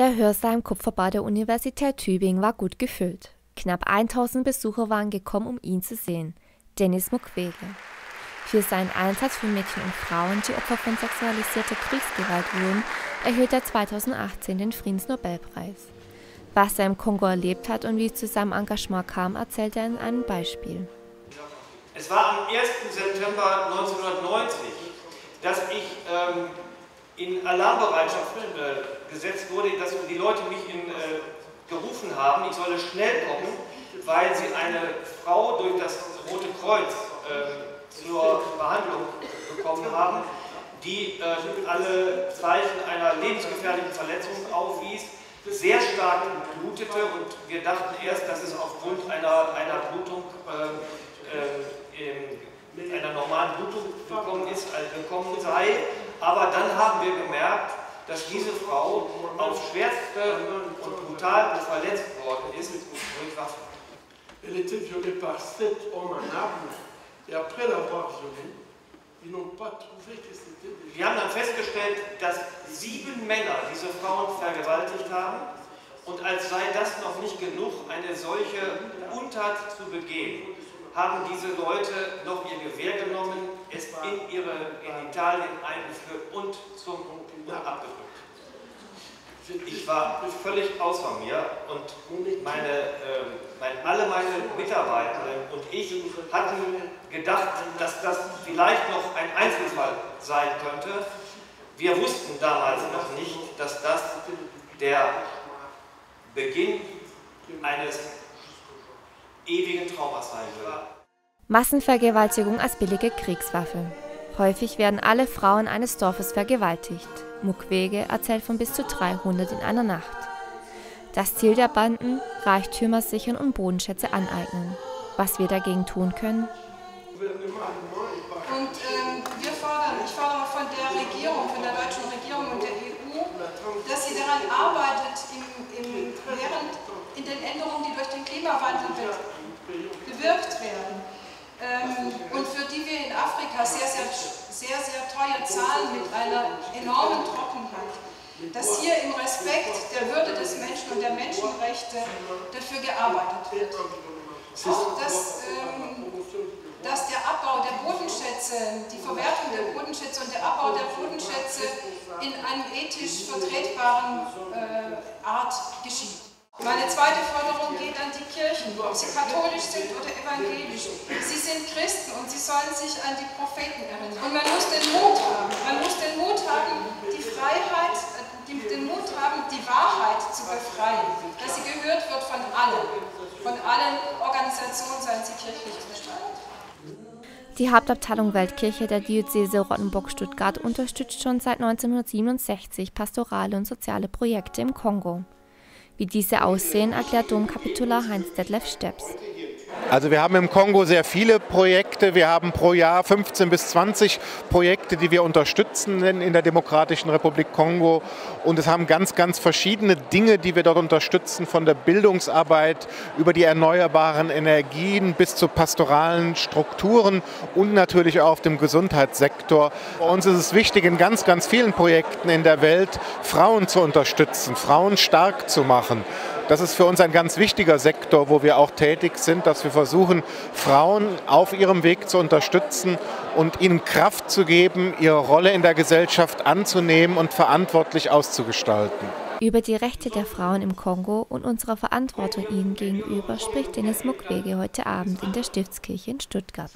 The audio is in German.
Der Hörsaal im Kupferbau der Universität Tübingen war gut gefüllt. Knapp 1000 Besucher waren gekommen, um ihn zu sehen. Dennis Mukwege. Für seinen Einsatz für Mädchen und Frauen, die Opfer von sexualisierter Kriegsgewalt wurden, erhielt er 2018 den Friedensnobelpreis. Was er im Kongo erlebt hat und wie es zu seinem Engagement kam, erzählt er in einem Beispiel. Es war am 1. September 1990, dass ich ähm, in Alarmbereitschaft äh, gesetzt wurde, dass die Leute mich in, äh, gerufen haben, ich solle schnell kommen, weil sie eine Frau durch das Rote Kreuz äh, zur Behandlung bekommen haben, die äh, alle Zeichen einer lebensgefährlichen Verletzung aufwies, sehr stark blutete und wir dachten erst, dass es aufgrund einer, einer Blutung äh, äh, einer normalen Blutung gekommen, ist, äh, gekommen sei. Aber dann haben wir gemerkt, dass diese Frau auf schwerste und brutal verletzt worden ist durch Waffen. Elle était violée par sept hommes en armes et après l'avoir violée, ils n'ont pas trouvé que c'était Wir haben dann festgestellt, dass sieben Männer diese Frauen vergewaltigt haben und als sei das noch nicht genug, eine solche Untat zu begehen, haben diese Leute noch ihr Gewehr genommen, es in ihre Genitalien eingeführt und zum und abgedrückt. Ich war völlig außer mir und meine, äh, mein, alle meine Mitarbeiterinnen und ich hatten gedacht, dass das vielleicht noch ein Einzelfall sein könnte. Wir wussten damals noch nicht, dass das der Beginn eines ewigen Traumas sein würde. Massenvergewaltigung als billige Kriegswaffe. Häufig werden alle Frauen eines Dorfes vergewaltigt. Mukwege erzählt von bis zu 300 in einer Nacht. Das Ziel der Banden, Reichtümer sichern und Bodenschätze aneignen. Was wir dagegen tun können? Und ähm, wir fordern, ich fordere von der Regierung, von der deutschen Regierung und der EU, dass sie daran arbeitet, im, während in den Änderungen, die durch den Klimawandel bewirkt werden, ähm, und für die wir Afrika sehr, sehr, sehr, sehr teure Zahlen mit einer enormen Trockenheit, dass hier im Respekt der Würde des Menschen und der Menschenrechte dafür gearbeitet wird. Auch dass, ähm, dass der Abbau der Bodenschätze, die Verwertung der Bodenschätze und der Abbau der Bodenschätze in einem ethisch vertretbaren äh, Art geschieht. Meine zweite Forderung Kirchen, ob sie katholisch sind oder evangelisch. Sie sind Christen und sie sollen sich an die Propheten erinnern. Und man muss den Mut haben, man muss den Mut haben, die Freiheit, den Mut haben, die Wahrheit zu befreien, dass sie gehört wird von allen, von allen Organisationen, seien sie kirchlich gestaltet. Die Hauptabteilung Weltkirche der Diözese Rottenburg-Stuttgart unterstützt schon seit 1967 pastorale und soziale Projekte im Kongo. Wie diese aussehen, erklärt Domkapitular Heinz-Detlef Steps. Also wir haben im Kongo sehr viele Projekte. Wir haben pro Jahr 15 bis 20 Projekte, die wir unterstützen in der Demokratischen Republik Kongo. Und es haben ganz, ganz verschiedene Dinge, die wir dort unterstützen, von der Bildungsarbeit über die erneuerbaren Energien bis zu pastoralen Strukturen und natürlich auch auf dem Gesundheitssektor. Bei uns ist es wichtig, in ganz, ganz vielen Projekten in der Welt Frauen zu unterstützen, Frauen stark zu machen. Das ist für uns ein ganz wichtiger Sektor, wo wir auch tätig sind, dass wir versuchen, Frauen auf ihrem Weg zu unterstützen und ihnen Kraft zu geben, ihre Rolle in der Gesellschaft anzunehmen und verantwortlich auszugestalten. Über die Rechte der Frauen im Kongo und unsere Verantwortung ihnen gegenüber spricht Dennis Mukwege heute Abend in der Stiftskirche in Stuttgart.